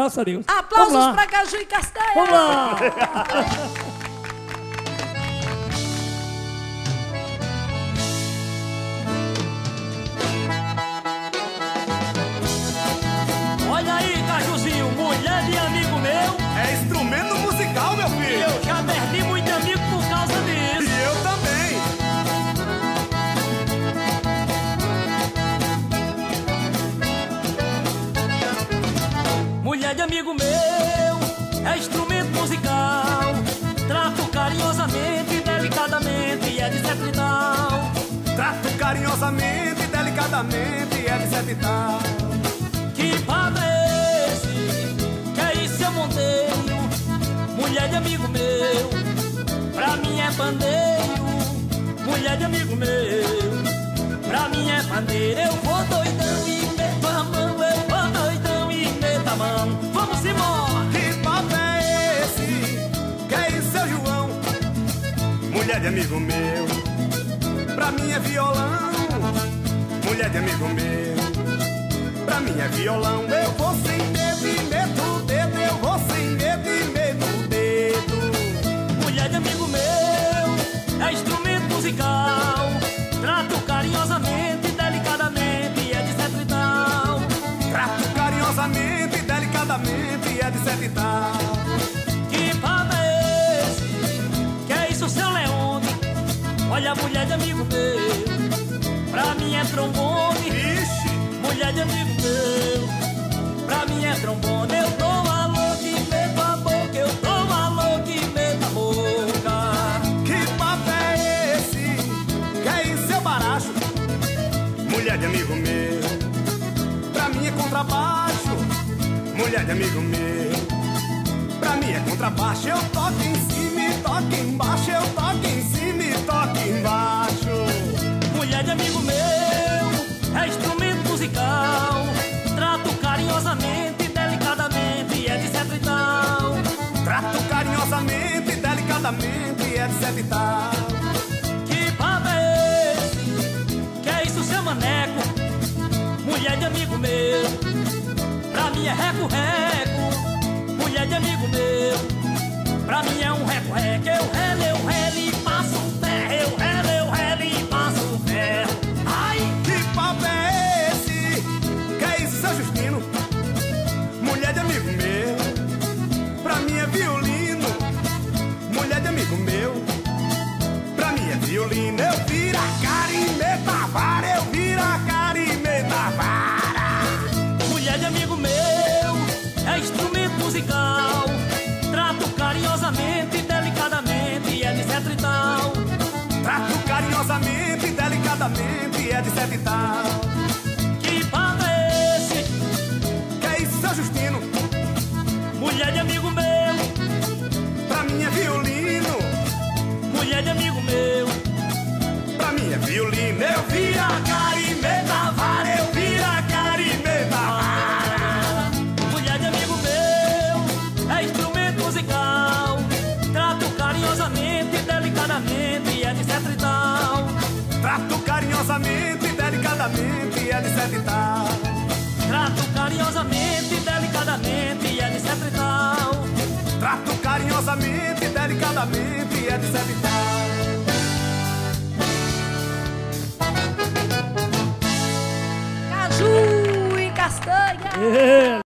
Graças a Deus. Aplausos pra Caju e Castanha. Vamos lá. Olha aí, Cajuzinho, mulher de amigo meu. É instrumento musical, meu filho. Amigo meu, é instrumento musical. Trato carinhosamente, delicadamente, e é de certo e tal. Trato carinhosamente, delicadamente, é etc e tal. Que papo é esse? Que é isso eu monteio? Mulher de amigo meu, pra mim é pandeiro. Mulher de amigo meu, pra mim é pandeiro. Eu vou doidão Mulher de amigo meu, pra mim é violão. Mulher de amigo meu, pra mim é violão. Eu vou sem medo a mulher de amigo meu, pra mim é trombone. Ixi, Mulher de amigo meu, pra mim é trombone. Eu dou valor que meto a boca, eu dou valor que meto a boca. que papo é esse? Que é isso, seu baracho? Mulher de amigo meu, pra mim é contrabaixo. Mulher de amigo meu, pra mim é contrabaixo. Eu toco em carinhosamente, delicadamente, etc e tal. Que papo é esse? Que é isso, seu maneco? Mulher de amigo meu, pra mim é reco-reco. Mulher de amigo meu, pra mim é um reco-reco. Violino. Eu viro a cara e meto a vara, eu viro a cara e meto a vara. mulher de amigo meu, é instrumento musical. Trato carinhosamente, delicadamente, é de certo e tal. Trato carinhosamente, delicadamente, é de certo e tal. Que papo é esse? Que é isso, seu Justino? Mulher de amigo meu, Pra mim é violino. mulher de amigo meu. Delicadamente, é de certo e tal. Trato carinhosamente, delicadamente, e é de certo e tal. Trato carinhosamente, delicadamente, é de certo e tal. Caju e Castanha. Ele.